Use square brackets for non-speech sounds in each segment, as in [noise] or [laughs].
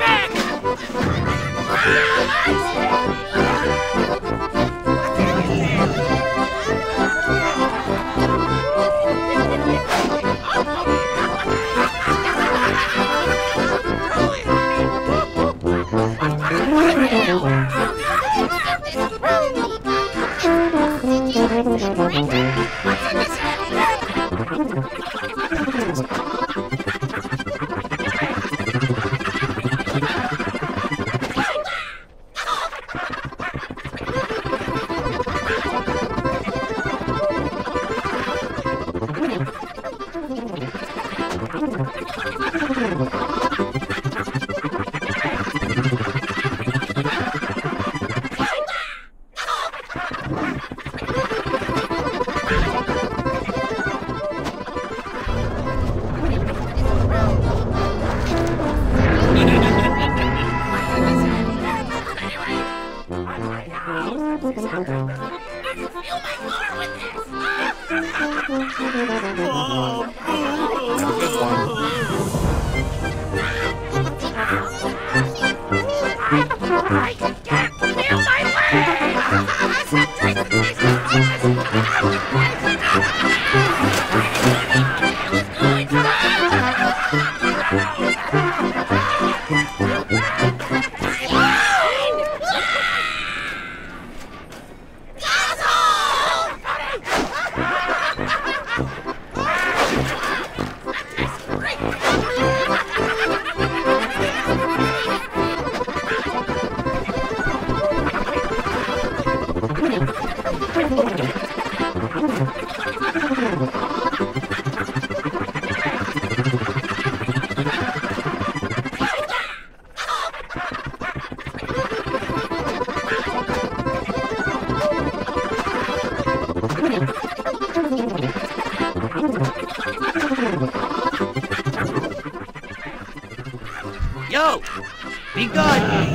Back! Have good [laughs] one. Thank you. Be good!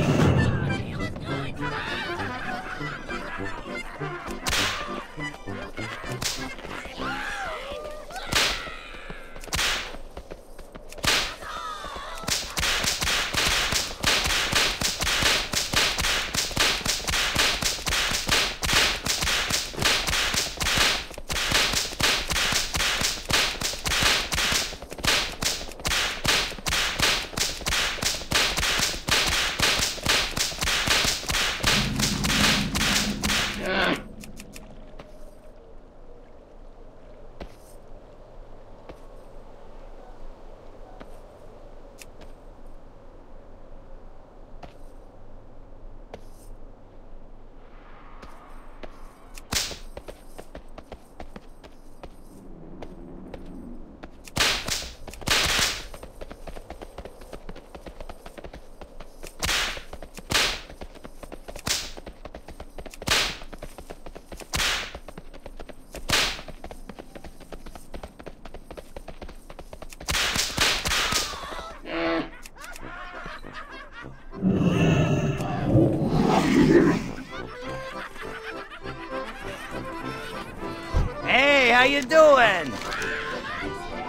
Doing?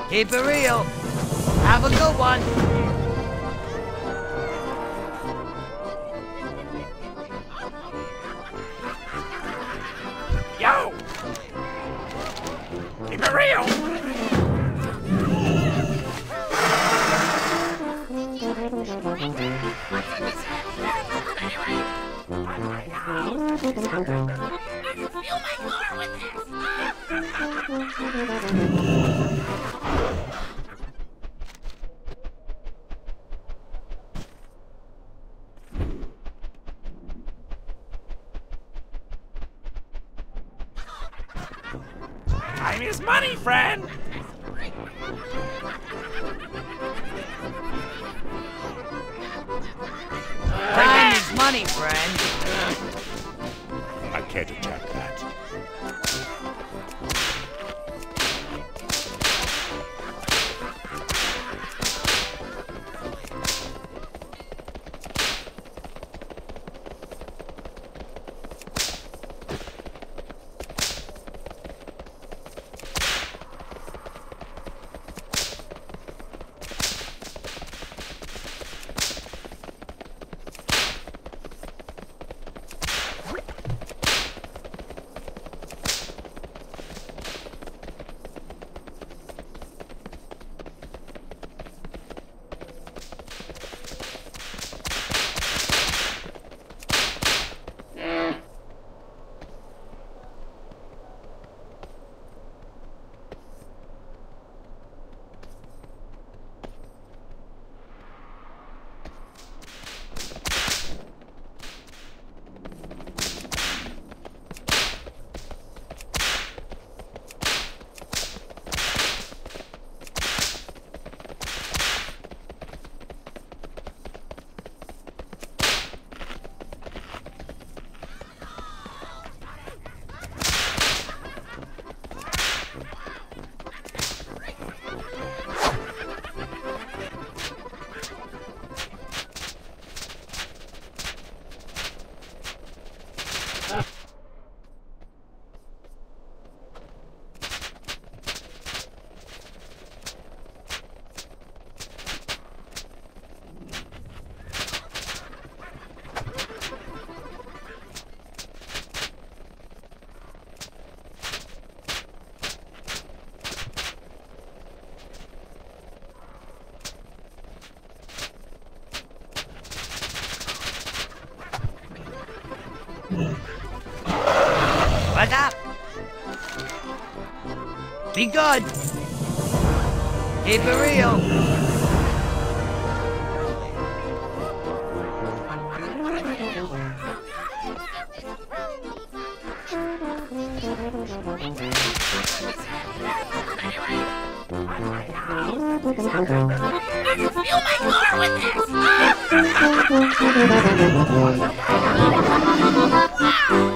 Keep it real. Have a good one. Yo! Keep it real! [laughs] Time is money, friend! Time is money, friend. Can't attack Be good. Keep it real. [laughs] My car with this! [laughs]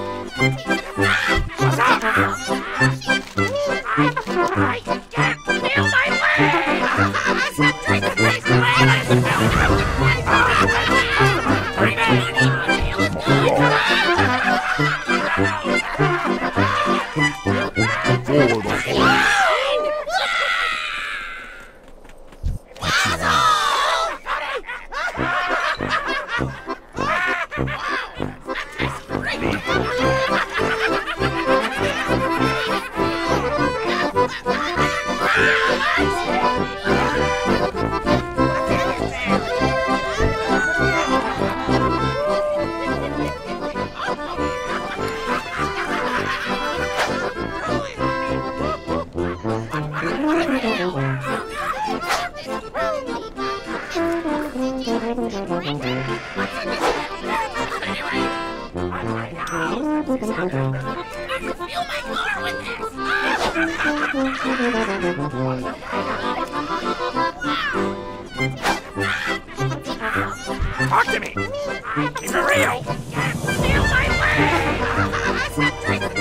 Talk to me! Keep it real! Fill my legs!